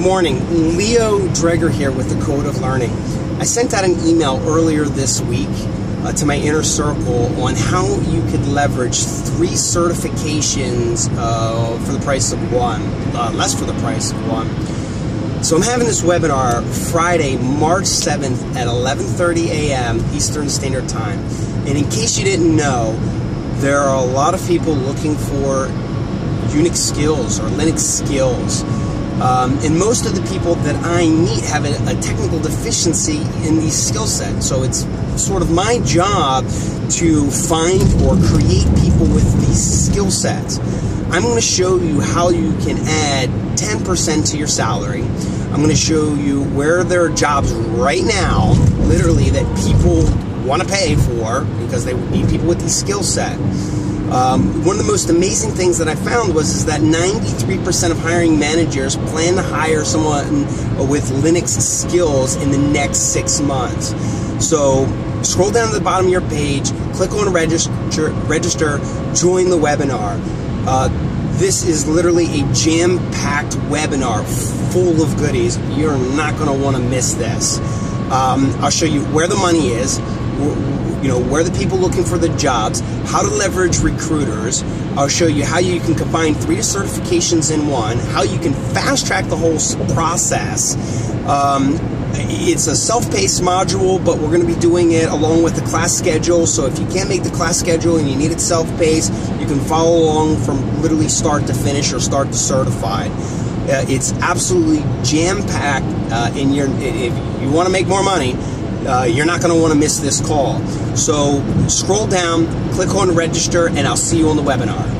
morning. Leo Dregier here with the Code of Learning. I sent out an email earlier this week uh, to my inner circle on how you could leverage three certifications uh, for the price of one, uh, less for the price of one. So I'm having this webinar Friday, March 7th at 11:30 a.m. Eastern Standard Time. And in case you didn't know, there are a lot of people looking for Unix skills or Linux skills. Um, and most of the people that I meet have a, a technical deficiency in these skill sets. So it's sort of my job to find or create people with these skill sets. I'm going to show you how you can add 10% to your salary. I'm going to show you where there are jobs right now, literally, that people want to pay for because they need people with these skill set. Um, one of the most amazing things that I found was is that 93% of hiring managers plan to hire someone with Linux skills in the next six months. So scroll down to the bottom of your page, click on register, register join the webinar. Uh, this is literally a jam-packed webinar full of goodies. You're not going to want to miss this. Um, I'll show you where the money is, you know, where the people looking for the jobs, how to leverage recruiters. I'll show you how you can combine three certifications in one, how you can fast track the whole process. Um, it's a self-paced module, but we're going to be doing it along with the class schedule. So if you can't make the class schedule and you need it self-paced, you can follow along from literally start to finish or start to certified. Uh, it's absolutely jam-packed. Uh, in your, if you want to make more money, uh, you're not going to want to miss this call. So scroll down, click on register, and I'll see you on the webinar.